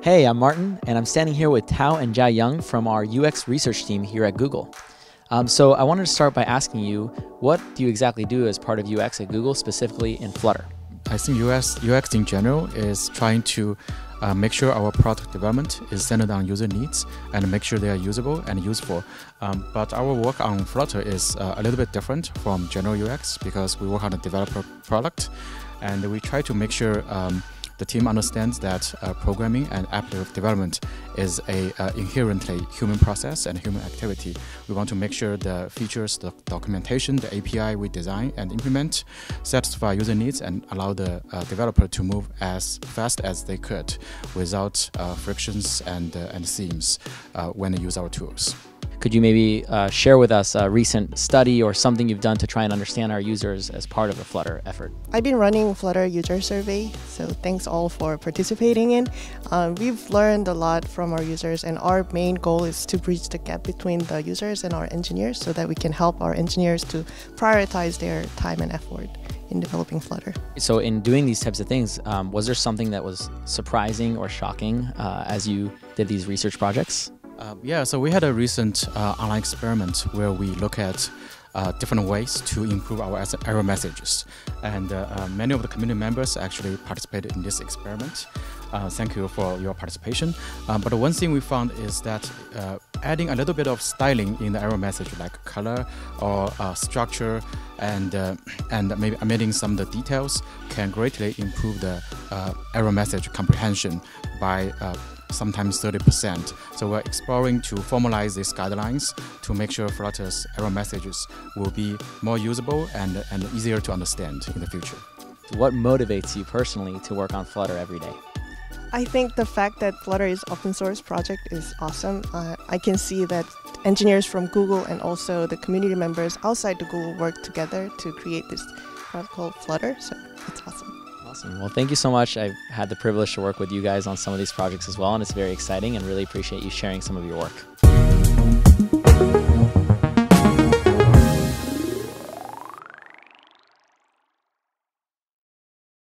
Hey, I'm Martin, and I'm standing here with Tao and Ja Young from our UX research team here at Google. Um, so I wanted to start by asking you, what do you exactly do as part of UX at Google, specifically in Flutter? I think UX, UX in general is trying to uh, make sure our product development is centered on user needs and make sure they are usable and useful. Um, but our work on Flutter is uh, a little bit different from general UX because we work on a developer product and we try to make sure um, the team understands that uh, programming and app development is a uh, inherently human process and human activity. We want to make sure the features, the documentation, the API we design and implement satisfy user needs and allow the uh, developer to move as fast as they could without uh, frictions and, uh, and themes uh, when they use our tools. Could you maybe uh, share with us a recent study or something you've done to try and understand our users as part of the Flutter effort? I've been running Flutter user survey, so thanks all for participating in. Um, we've learned a lot from our users, and our main goal is to bridge the gap between the users and our engineers so that we can help our engineers to prioritize their time and effort in developing Flutter. So, in doing these types of things, um, was there something that was surprising or shocking uh, as you did these research projects? Uh, yeah, so we had a recent uh, online experiment where we look at uh, different ways to improve our error messages. And uh, uh, many of the community members actually participated in this experiment. Uh, thank you for your participation. but one thing we found is that adding a little bit of styling in the error message, like color or structure, and and maybe omitting some of the details, can greatly improve the error message comprehension by sometimes 30%. So we're exploring to formalize these guidelines to make sure Flutter's error messages will be more usable and, and easier to understand in the future. What motivates you personally to work on Flutter every day? I think the fact that Flutter is open source project is awesome. Uh, I can see that engineers from Google and also the community members outside the Google work together to create this product called Flutter. So it's awesome. Awesome. Well, thank you so much. I've had the privilege to work with you guys on some of these projects as well, and it's very exciting and really appreciate you sharing some of your work.